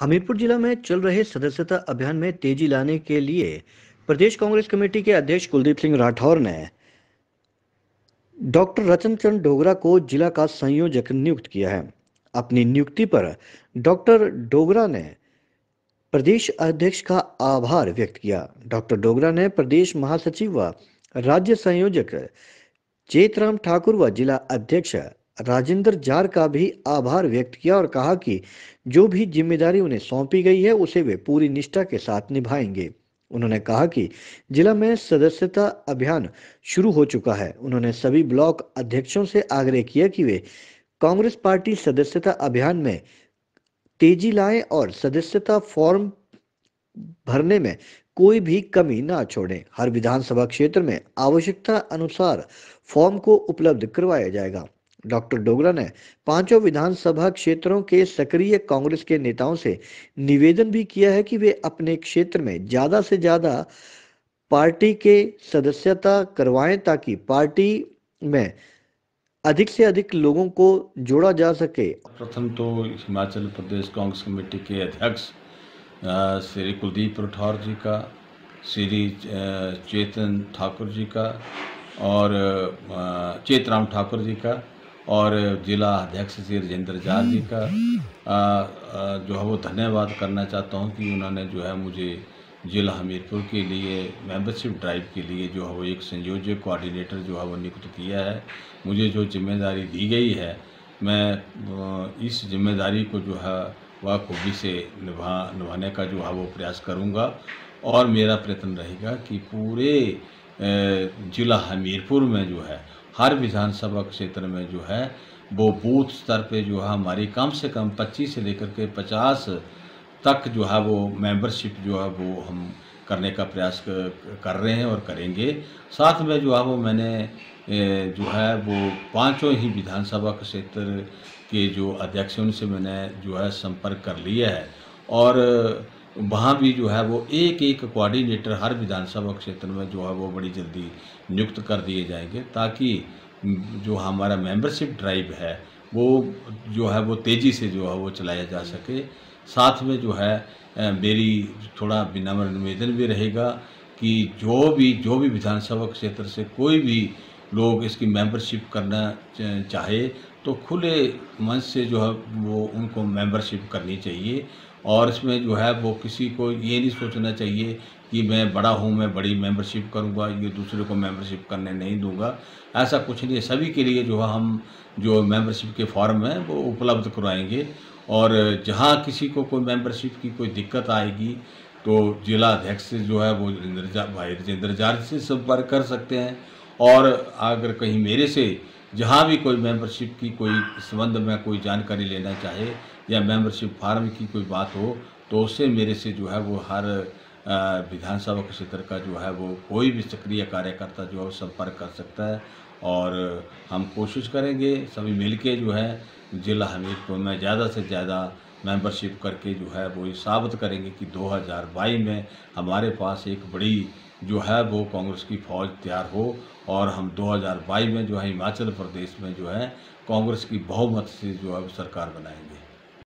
हमीरपुर जिला में चल रहे सदस्यता अभियान में तेज़ी लाने के लिए प्रदेश कांग्रेस कमेटी के अध्यक्ष कुलदीप सिंह राठौर ने डॉक्टर रतन चंद डोगरा को जिला का संयोजक नियुक्त किया है। अपनी नियुक्ति पर डॉक्टर डोगरा ने प्रदेश अध्यक्ष का आभार व्यक्त किया। डॉक्टर डोगरा ने प्रदेश महासचिव व राज्य संयोजक चेतराम ठाकुर व जिला अध्यक्ष राजेंद्र जार का भी आभार व्यक्त किया और कहा कि जो भी ज़िम्मेदारी उन्हें सौंपी गई है, उसे वे पूरी निष्ठा के साथ निभाएँगे। उन्होंने कहा कि जिला में सदस्यता अभियान शुरू हो चुका है। उन्होंने सभी ब्लॉक अध्यक्षों से आग्रह किया कि वे कांग्रेस पार्टी सदस्यता अभियान में तेज़ी लाएँ और सदस्यता फॉर्म भरने में कोई भी कमी ना छोड़ें। हर विधानसभा क्षेत्र में आवश्यकता अनुसार फॉर्म को उपलब्ध करवाया जाएगा। डॉक्टर डोगरा ने पाँचों विधानसभा क्षेत्रों के सक्रिय कांग्रेस के नेताओं से निवेदन भी किया है कि वे अपने क्षेत्र में ज़्यादा से ज़्यादा पार्टी के सदस्यता करवाएँ ताकि पार्टी में अधिक से अधिक लोगों को जोड़ा जा सके। प्रथम तो हिमाचल प्रदेश कांग्रेस कमेटी के अध्यक्ष श्री कुलदीप राठौर जी का, श्री चेतन ठाकुर जी का और चेतराम ठाकुर जी का और जिला अध्यक्ष श्री राजेंद्र जार जी का जो है वो धन्यवाद करना चाहता हूँ कि उन्होंने जो है मुझे जिला हमीरपुर के लिए, मेंबरशिप ड्राइव के लिए जो है वो एक संयोजक कोऑर्डिनेटर जो है वो नियुक्त किया है। मुझे जो ज़िम्मेदारी दी गई है, मैं इस ज़िम्मेदारी को जो है वह खूबी से निभा, निभाने का जो है वो प्रयास करूँगा और मेरा प्रयत्न रहेगा कि पूरे जिला हमीरपुर में जो है हर विधानसभा क्षेत्र में जो है, वो बूथ स्तर पे जो है हमारी कम से कम 25 से लेकर के 50 तक जो है वो मेंबरशिप जो है वो हम करने का प्रयास कर रहे हैं और करेंगे। साथ में जो है वो मैंने जो है वो पाँचों ही विधानसभा क्षेत्र के जो अध्यक्ष उनसे मैंने जो है संपर्क कर लिया है। और वहाँ भी जो है वो एक एक कोऑर्डिनेटर हर विधानसभा क्षेत्र में जो है वो बड़ी जल्दी नियुक्त कर दिए जाएँगे, ताकि जो हमारा मेंबरशिप ड्राइव है, वो जो है वो तेज़ी से जो है वो चलाया जा सके। साथ में जो है मेरी थोड़ा विनम्र निवेदन भी रहेगा कि जो भी जो भी विधानसभा क्षेत्र से कोई भी लोग इसकी मेंबरशिप करना चाहे तो खुले मंच से जो है वो उनको मेंबरशिप करनी चाहिए। और इसमें जो है वो किसी को ये नहीं सोचना चाहिए कि मैं बड़ा हूँ, मैं बड़ी मेंबरशिप करूँगा, ये दूसरे को मेंबरशिप करने नहीं दूँगा। ऐसा कुछ नहीं है। सभी के लिए जो हम जो मेंबरशिप के फॉर्म हैं, वो उपलब्ध करवाएँगे और जहाँ किसी को कोई मेंबरशिप की कोई दिक्कत आएगी तो जिला अध्यक्ष से जो है वो भाई राजेंद्र जार से संपर्क कर सकते हैं। और अगर कहीं मेरे से जहाँ भी कोई मेंबरशिप की कोई संबंध में कोई जानकारी लेना चाहे या मेंबरशिप फार्म की कोई बात हो तो उससे मेरे से जो है वो हर विधानसभा क्षेत्र का जो है वो कोई भी सक्रिय कार्यकर्ता जो है वो संपर्क कर सकता है और हम कोशिश करेंगे सभी मिलके जो है जिला हमीरपुर में ज़्यादा से ज़्यादा मेंबरशिप करके जो है वो ये साबित करेंगे कि 2022 में हमारे पास एक बड़ी जो है वो कांग्रेस की फौज तैयार हो और हम 2022 में जो है हिमाचल प्रदेश में जो है कांग्रेस की बहुमत से जो है सरकार बनाएँगे।